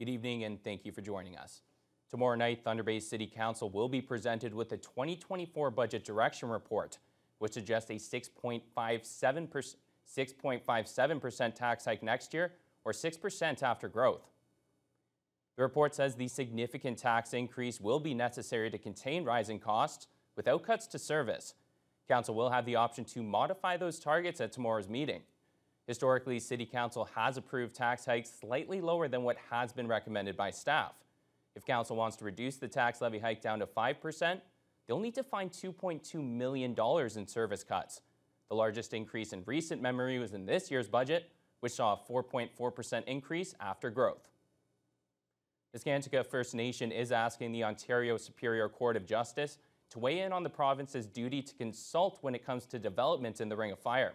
Good evening and thank you for joining us. Tomorrow night, Thunder Bay City Council will be presented with the 2024 Budget Direction Report, which suggests a 6.57% tax hike next year or 6% after growth. The report says the significant tax increase will be necessary to contain rising costs without cuts to service. Council will have the option to modify those targets at tomorrow's meeting. Historically, City Council has approved tax hikes slightly lower than what has been recommended by staff. If Council wants to reduce the tax levy hike down to 5%, they'll need to find $2.2 million in service cuts. The largest increase in recent memory was in this year's budget, which saw a 4.4% increase after growth. The Neskantaga First Nation is asking the Ontario Superior Court of Justice to weigh in on the province's duty to consult when it comes to development in the Ring of Fire.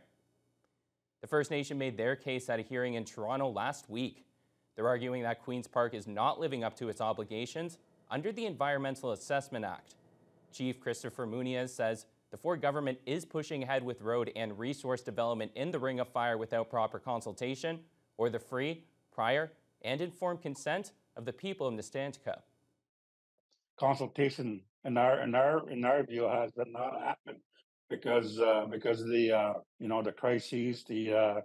The First Nation made their case at a hearing in Toronto last week. They're arguing that Queen's Park is not living up to its obligations under the Environmental Assessment Act. Chief Christopher Moonias says the Ford government is pushing ahead with road and resource development in the Ring of Fire without proper consultation or the free, prior, and informed consent of the people of Neskantaga. Consultation in our in our in our view has not happened because uh, because the uh, you know the crises, the uh,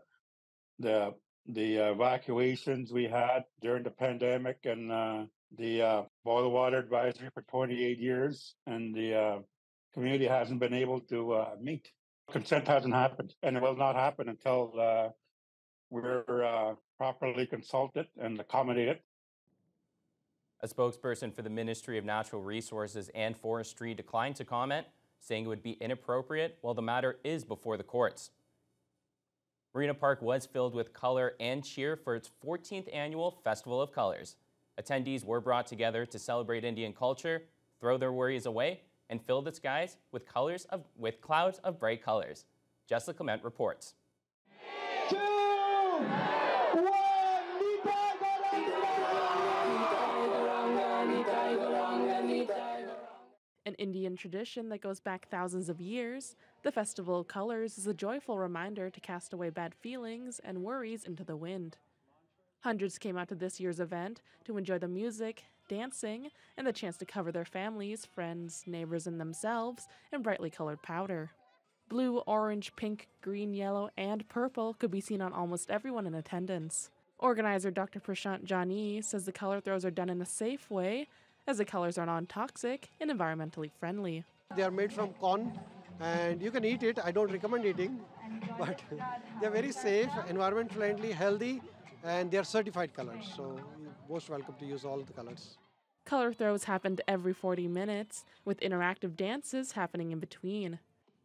the the evacuations we had during the pandemic, and uh, the uh, boil water advisory for 28 years, and the uh, community hasn't been able to meet. Consent hasn't happened, and it will not happen until we're properly consulted and accommodated. A spokesperson for the Ministry of Natural Resources and Forestry declined to comment, saying it would be inappropriate while the matter is before the courts. Marina Park was filled with color and cheer for its 14th annual Festival of Colors. Attendees were brought together to celebrate Indian culture, throw their worries away, and fill the skies with colors of with clouds of bright colors. Jessica Clement reports. Two, An Indian tradition that goes back thousands of years, the Festival of Colors is a joyful reminder to cast away bad feelings and worries into the wind. Hundreds came out to this year's event to enjoy the music, dancing, and the chance to cover their families, friends, neighbors, and themselves in brightly colored powder. Blue, orange, pink, green, yellow, and purple could be seen on almost everyone in attendance. Organizer Dr. Prashant Jani says the color throws are done in a safe way, as the colors are non toxic and environmentally friendly. They are made from corn and you can eat it. I don't recommend eating, but they're very safe, environment friendly, healthy, and they're certified colors. So you're most welcome to use all the colors. Color throws happened every 40 minutes, with interactive dances happening in between.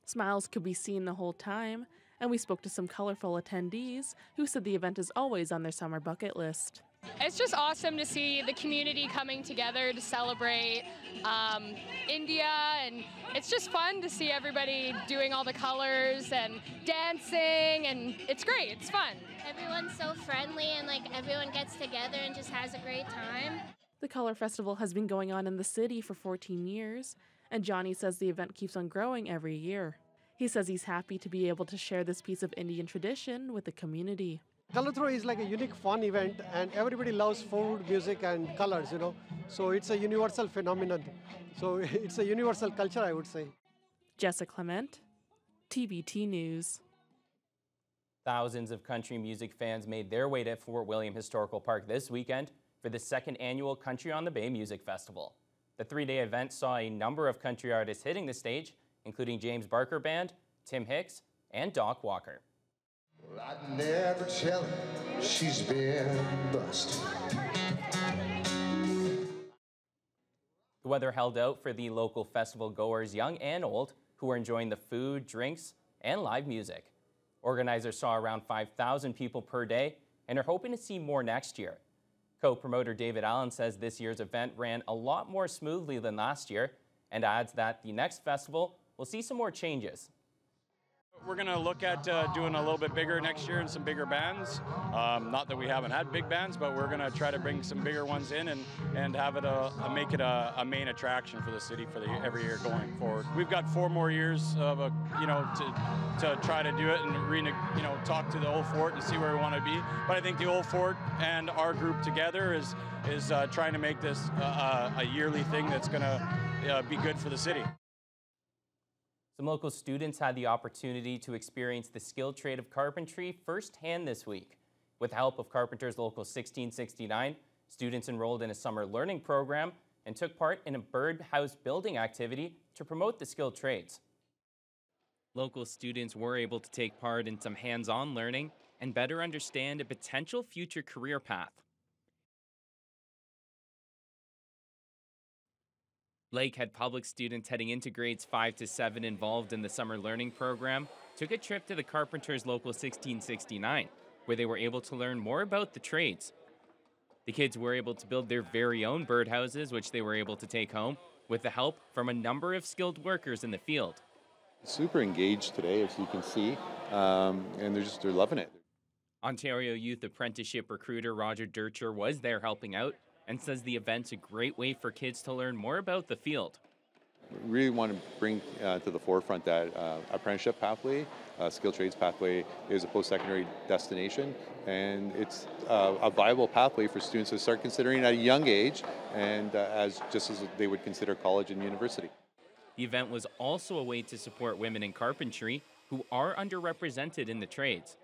Smiles could be seen the whole time, and we spoke to some colorful attendees who said the event is always on their summer bucket list. It's just awesome to see the community coming together to celebrate um, India, and it's just fun to see everybody doing all the colors and dancing, and it's great. It's fun. Everyone's so friendly, and like everyone gets together and just has a great time. The Color Festival has been going on in the city for 14 years, and Jani says the event keeps on growing every year. He says he's happy to be able to share this piece of Indian tradition with the community. Color Throw is like a unique fun event and everybody loves food, music and colors, you know. So it's a universal phenomenon. So it's a universal culture, I would say. Jessica Clement, TBT News. Thousands of country music fans made their way to Fort William Historical Park this weekend for the second annual Country on the Bay Music Festival. The three-day event saw a number of country artists hitting the stage, including James Barker Band, Tim Hicks, and Doc Walker. Well, I'd never tell her she's been busted. The weather held out for the local festival goers, young and old, who were enjoying the food, drinks, and live music. Organizers saw around 5,000 people per day and are hoping to see more next year. Co-promoter David Allen says this year's event ran a lot more smoothly than last year and adds that the next festival will see some more changes. We're going to look at uh, doing a little bit bigger next year and some bigger bands. Um, not that we haven't had big bands, but we're going to try to bring some bigger ones in and, and have it a, a make it a, a, main attraction for the city for the every year going forward. We've got four more years of a you know to to try to do it and re, you know talk to the old fort and see where we want to be. But I think the old fort and our group together is is uh, trying to make this uh, a yearly thing that's going to uh, be good for the city. Some local students had the opportunity to experience the skilled trade of carpentry firsthand this week. With the help of Carpenters Local 1669, students enrolled in a summer learning program and took part in a birdhouse building activity to promote the skilled trades. Local students were able to take part in some hands-on learning and better understand a potential future career path. Lakehead Public students heading into grades 5 to 7 involved in the summer learning program took a trip to the Carpenters Local 1669, where they were able to learn more about the trades. The kids were able to build their very own birdhouses, which they were able to take home, with the help from a number of skilled workers in the field. Super engaged today, as you can see, um, and they're just they're loving it. Ontario Youth Apprenticeship recruiter Roger Dircher was there helping out, and says the event's a great way for kids to learn more about the field. We really want to bring uh, to the forefront that uh, apprenticeship pathway, uh, skilled trades pathway is a post-secondary destination, and it's uh, a viable pathway for students to start considering at a young age, and uh, as just as they would consider college and university. The event was also a way to support women in carpentry who are underrepresented in the trades.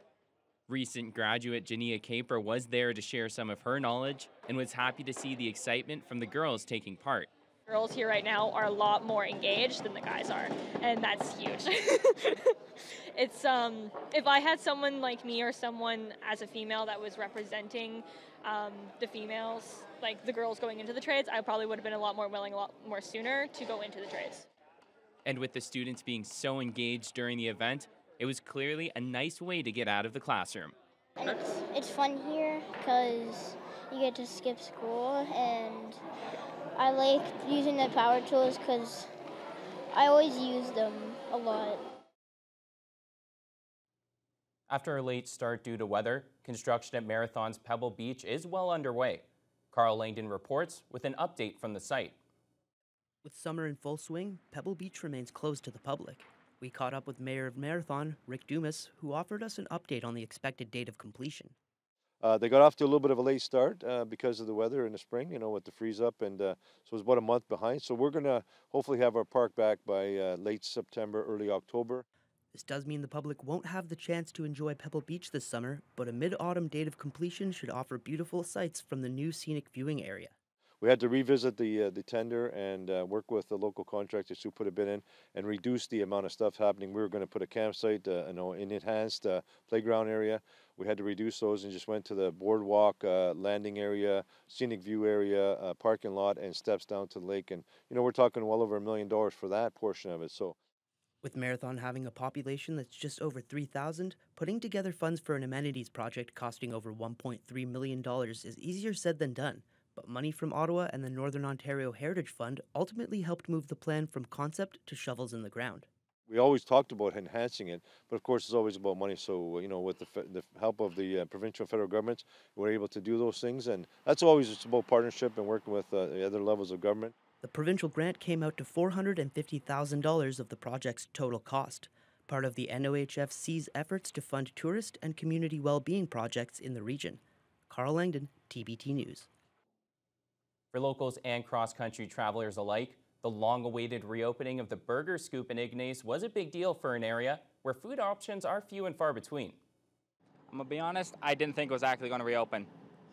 Recent graduate Jania Caper was there to share some of her knowledge and was happy to see the excitement from the girls taking part. Girls here right now are a lot more engaged than the guys are, and that's huge. it's um, if I had someone like me or someone as a female that was representing um, the females, like the girls going into the trades, I probably would have been a lot more willing, a lot more sooner to go into the trades. And with the students being so engaged during the event, it was clearly a nice way to get out of the classroom. It's, it's fun here because you get to skip school, and I like using the power tools because I always use them a lot. After a late start due to weather, construction at Marathon's Pebble Beach is well underway. Carl Langdon reports with an update from the site. With summer in full swing, Pebble Beach remains closed to the public. We caught up with Mayor of Marathon, Rick Dumas, who offered us an update on the expected date of completion. Uh, they got off to a little bit of a late start uh, because of the weather in the spring, you know, with the freeze up, and uh, so it was about a month behind. So we're going to hopefully have our park back by uh, late September, early October. This does mean the public won't have the chance to enjoy Pebble Beach this summer, but a mid autumn date of completion should offer beautiful sights from the new scenic viewing area we had to revisit the uh, the tender and uh, work with the local contractors who put a bid in and reduce the amount of stuff happening. We were going to put a campsite, uh, you know, an enhanced uh, playground area. We had to reduce those and just went to the boardwalk, uh, landing area, scenic view area, uh, parking lot, and steps down to the lake. And you know, we're talking well over a million dollars for that portion of it. So. With Marathon having a population that's just over 3,000, putting together funds for an amenities project costing over $1.3 million is easier said than done but money from Ottawa and the Northern Ontario Heritage Fund ultimately helped move the plan from concept to shovels in the ground. We always talked about enhancing it, but of course it's always about money. So you know, with the, the help of the uh, provincial and federal governments, we're able to do those things, and that's always it's about partnership and working with uh, the other levels of government. The provincial grant came out to $450,000 of the project's total cost, part of the NOHFC's efforts to fund tourist and community well-being projects in the region. Carl Langdon, TBT News. For locals and cross-country travelers alike, the long-awaited reopening of the Burger Scoop in Ignace was a big deal for an area where food options are few and far between. I'm gonna be honest, I didn't think it was actually gonna reopen.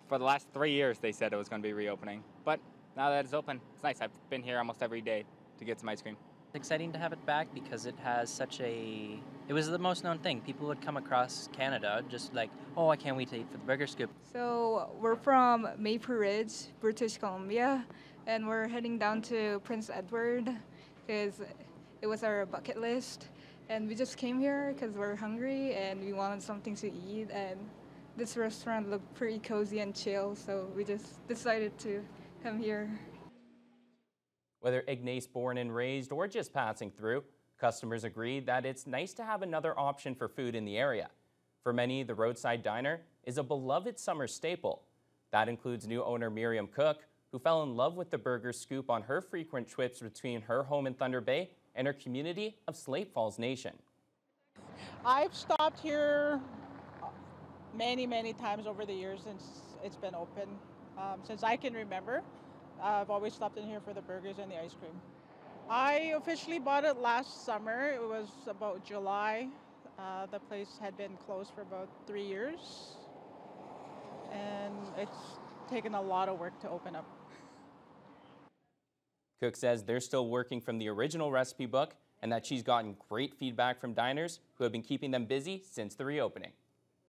For the last three years, they said it was gonna be reopening. But now that it's open, it's nice. I've been here almost every day to get some ice cream. It's exciting to have it back because it has such a. It was the most known thing. People would come across Canada just like, oh, I can't wait to eat for the burger scoop. So we're from Maple Ridge, British Columbia, and we're heading down to Prince Edward because it was our bucket list. And we just came here because we're hungry and we wanted something to eat. And this restaurant looked pretty cozy and chill, so we just decided to come here. Whether Ignace born and raised or just passing through, Customers agree that it's nice to have another option for food in the area. For many, the roadside diner is a beloved summer staple. That includes new owner Miriam Cook, who fell in love with the burger scoop on her frequent trips between her home in Thunder Bay and her community of Slate Falls Nation. I've stopped here many, many times over the years since it's been open. Um, since I can remember, I've always stopped in here for the burgers and the ice cream. I officially bought it last summer. It was about July. Uh, the place had been closed for about three years, and it's taken a lot of work to open up. Cook says they're still working from the original recipe book and that she's gotten great feedback from diners who have been keeping them busy since the reopening.